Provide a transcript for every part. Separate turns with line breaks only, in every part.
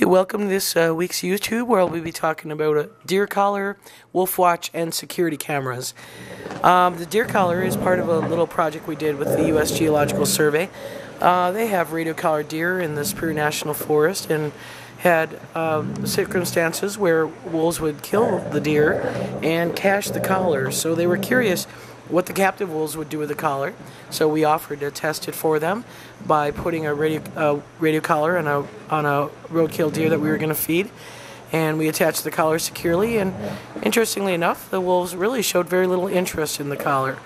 Hey, welcome to this uh, week's YouTube where we'll be talking about a deer collar, wolf watch, and security cameras. Um, the deer collar is part of a little project we did with the U.S. Geological Survey. Uh, they have radio collar deer in the Superior National Forest and had um, circumstances where wolves would kill the deer and cache the collar. So they were curious what the captive wolves would do with the collar. So we offered to test it for them by putting a radio, radio collar on a, on a roadkill deer that we were going to feed. And we attached the collar securely. And interestingly enough, the wolves really showed very little interest in the collar.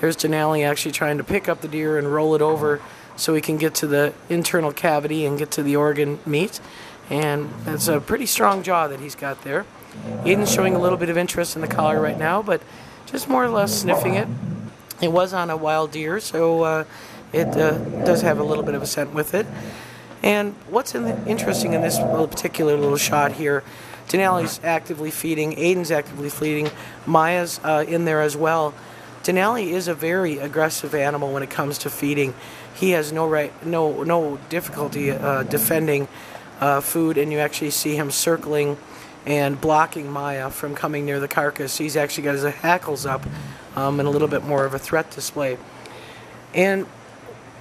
There's Denali actually trying to pick up the deer and roll it over so he can get to the internal cavity and get to the organ meat. And it's a pretty strong jaw that he's got there. Aiden's showing a little bit of interest in the collar right now, but just more or less sniffing it. It was on a wild deer, so uh, it uh, does have a little bit of a scent with it. And what's in the, interesting in this particular little shot here, Denali's actively feeding, Aiden's actively feeding, Maya's uh, in there as well. Denali is a very aggressive animal when it comes to feeding. He has no right, no no difficulty uh, defending uh, food, and you actually see him circling and blocking Maya from coming near the carcass. He's actually got his hackles up um, and a little bit more of a threat display. And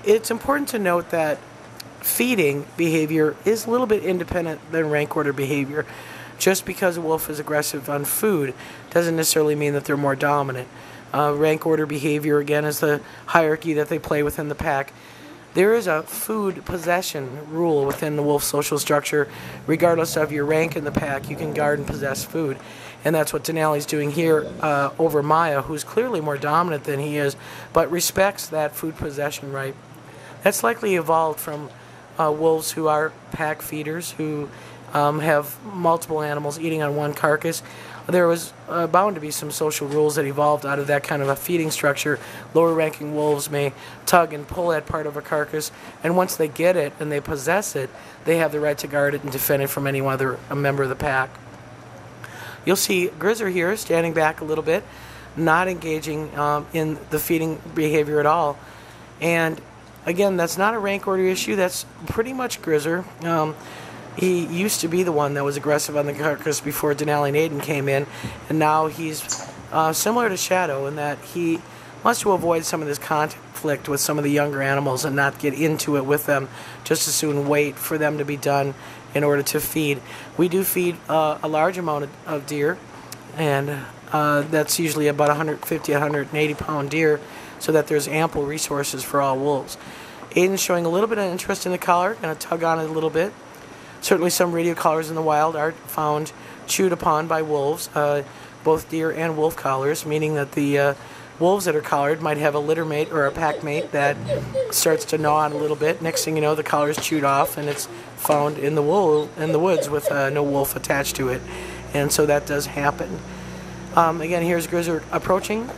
it's important to note that feeding behavior is a little bit independent than rank order behavior. Just because a wolf is aggressive on food doesn't necessarily mean that they're more dominant. Uh, rank order behavior, again, is the hierarchy that they play within the pack. There is a food possession rule within the wolf social structure. Regardless of your rank in the pack, you can guard and possess food. And that's what Denali's doing here uh, over Maya, who's clearly more dominant than he is, but respects that food possession right. That's likely evolved from uh, wolves who are pack feeders, who um, have multiple animals eating on one carcass there was uh, bound to be some social rules that evolved out of that kind of a feeding structure. Lower ranking wolves may tug and pull at part of a carcass, and once they get it and they possess it, they have the right to guard it and defend it from any other member of the pack. You'll see Grizzer here standing back a little bit, not engaging um, in the feeding behavior at all. And again, that's not a rank order issue, that's pretty much Grizzer. Um, he used to be the one that was aggressive on the carcass before Denali Naden came in, and now he's uh, similar to Shadow in that he wants to avoid some of this conflict with some of the younger animals and not get into it with them. Just as soon wait for them to be done in order to feed. We do feed uh, a large amount of, of deer, and uh, that's usually about 150, 180 pound deer, so that there's ample resources for all wolves. Aiden's showing a little bit of interest in the collar, gonna tug on it a little bit. Certainly, some radio collars in the wild are found chewed upon by wolves, uh, both deer and wolf collars, meaning that the uh, wolves that are collared might have a litter mate or a pack mate that starts to gnaw on a little bit. Next thing you know, the collar is chewed off and it's found in the wool in the woods with uh, no wolf attached to it, and so that does happen. Um, again, here's Grizzer approaching,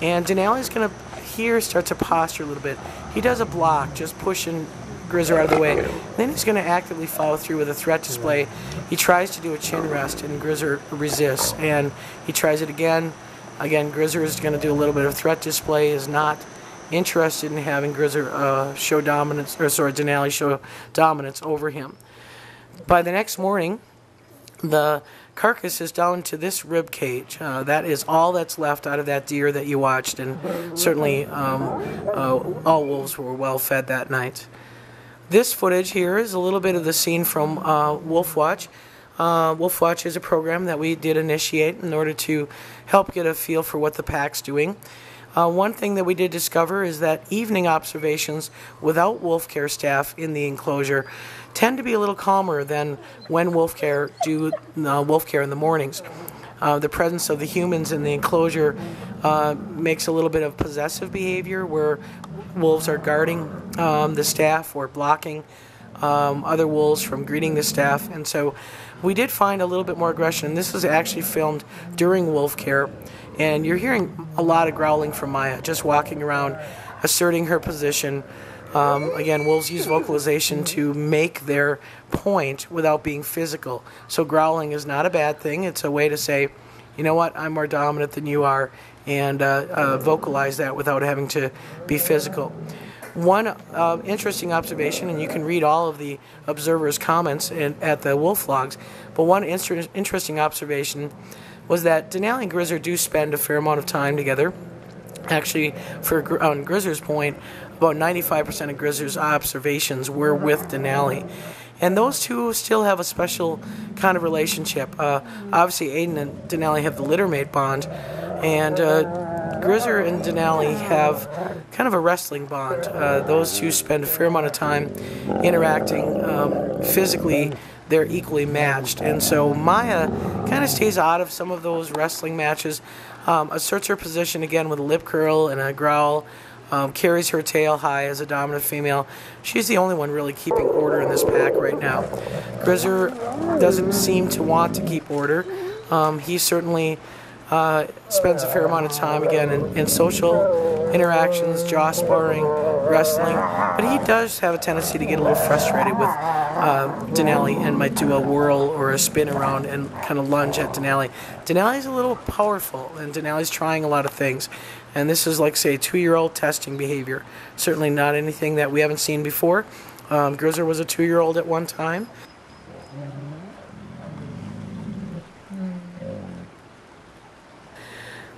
and Denali is going to here start to posture a little bit. He does a block, just pushing Grizzer out of the way. Then he's going to actively follow through with a threat display. He tries to do a chin rest, and Grizzer resists. And he tries it again. Again, Grizzer is going to do a little bit of threat display, is not interested in having Grizzer uh, show dominance, or sorry, Denali show dominance over him. By the next morning, the carcass is down to this rib cage. Uh, that is all that's left out of that deer that you watched, and certainly um, uh, all wolves were well fed that night. This footage here is a little bit of the scene from uh, Wolf Watch. Uh, Wolf Watch is a program that we did initiate in order to help get a feel for what the pack's doing. Uh, one thing that we did discover is that evening observations without wolf care staff in the enclosure tend to be a little calmer than when wolf care do uh, wolf care in the mornings. Uh, the presence of the humans in the enclosure uh, makes a little bit of possessive behavior where wolves are guarding um, the staff or blocking um, other wolves from greeting the staff. And so we did find a little bit more aggression. This was actually filmed during wolf care. And you're hearing a lot of growling from Maya, just walking around, asserting her position. Um, again, wolves use vocalization to make their point without being physical. So growling is not a bad thing. It's a way to say, you know what, I'm more dominant than you are, and uh, uh, vocalize that without having to be physical. One uh, interesting observation, and you can read all of the observers' comments in, at the wolf logs, but one inter- interesting observation was that Denali and Grizzer do spend a fair amount of time together. Actually, for on Grizzer's point, about 95% of Grizzer's observations were with Denali. And those two still have a special kind of relationship. Uh, obviously, Aiden and Denali have the littermate bond, and uh, Grizzer and Denali have kind of a wrestling bond. Uh, those two spend a fair amount of time interacting um, physically they're equally matched. And so Maya kind of stays out of some of those wrestling matches, um, asserts her position again with a lip curl and a growl, um, carries her tail high as a dominant female. She's the only one really keeping order in this pack right now. Grizzer doesn't seem to want to keep order. Um, he certainly uh, spends a fair amount of time again in, in social interactions, jaw sparring, wrestling, but he does have a tendency to get a little frustrated with uh, Denali and might do a whirl or a spin around and kind of lunge at Denali. Denali's a little powerful, and Denali's trying a lot of things. And this is like, say, two year old testing behavior. Certainly not anything that we haven't seen before. Um, was a two year old at one time.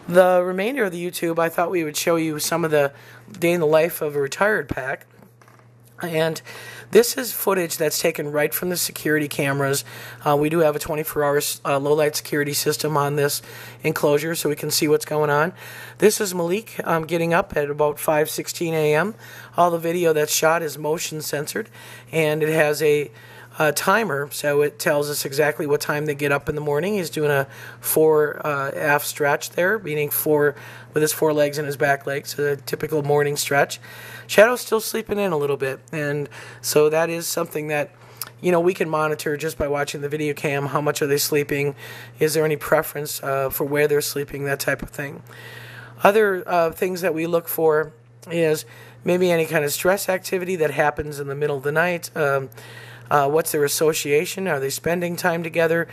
The remainder of the YouTube, I thought we would show you some of the day in the life of a retired pack. And this is footage that's taken right from the security cameras. Uh, we do have a 24 hour uh, low light security system on this enclosure so we can see what's going on. This is Malik um, getting up at about 5:16 a.m. All the video that's shot is motion censored and it has a uh, timer, so it tells us exactly what time they get up in the morning. He's doing a four uh, aft stretch there, meaning four with his four legs and his back legs, so a typical morning stretch. Shadow's still sleeping in a little bit, and so that is something that you know we can monitor just by watching the video cam. How much are they sleeping? Is there any preference uh, for where they're sleeping? That type of thing. Other uh, things that we look for is maybe any kind of stress activity that happens in the middle of the night. Um, uh, what's their association? Are they spending time together?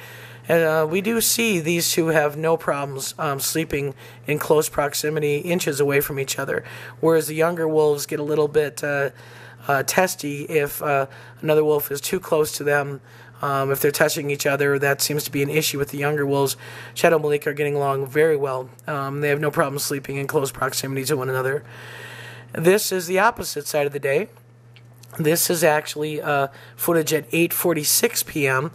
And uh, we do see these two have no problems um, sleeping in close proximity, inches away from each other, whereas the younger wolves get a little bit uh, uh testy if uh, another wolf is too close to them. Um, if they're touching each other, that seems to be an issue with the younger wolves. Shadow Malik are getting along very well. Um, they have no problem sleeping in close proximity to one another. This is the opposite side of the day. This is actually uh, footage at 8:46 p.m.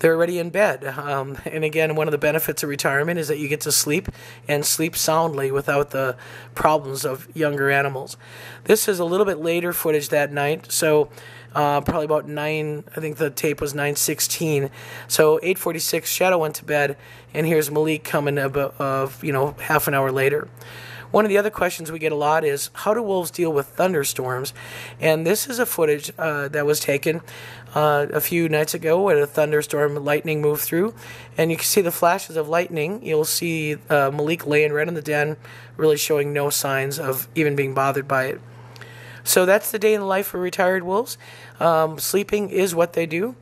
They're already in bed, um, and again, one of the benefits of retirement is that you get to sleep and sleep soundly without the problems of younger animals. This is a little bit later footage that night, so uh, probably about nine. I think the tape was 9:16. So 8:46, Shadow went to bed, and here's Malik coming about, uh, you know, half an hour later. One of the other questions we get a lot is how do wolves deal with thunderstorms? And this is a footage uh, that was taken uh, a few nights ago when a thunderstorm lightning moved through. And you can see the flashes of lightning. You'll see uh, Malik laying right in the den, really showing no signs of even being bothered by it. So that's the day in the life of retired wolves. Um, sleeping is what they do.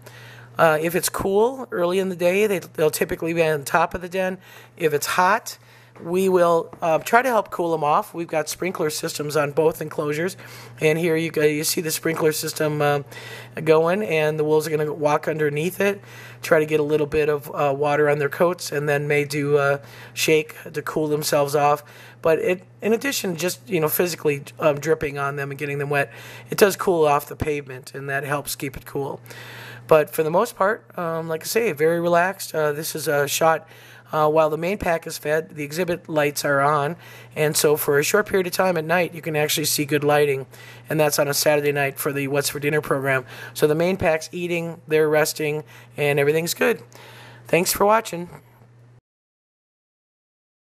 Uh, if it's cool early in the day, they, will typically be on top of the den. If it's hot, we will uh, try to help cool them off. We've got sprinkler systems on both enclosures, and here you go, you see the sprinkler system uh, going, and the wolves are going to walk underneath it, try to get a little bit of uh, water on their coats, and then may do a shake to cool themselves off. But it, in addition, just you know, physically um, dripping on them and getting them wet, it does cool off the pavement, and that helps keep it cool. But for the most part, um, like I say, very relaxed. Uh, this is a shot uh, while the main pack is fed, the exhibit lights are on, and so for a short period of time at night, you can actually see good lighting, and that's on a Saturday night for the What's for Dinner program. So the main pack's eating, they're resting, and everything's good. Thanks for watching.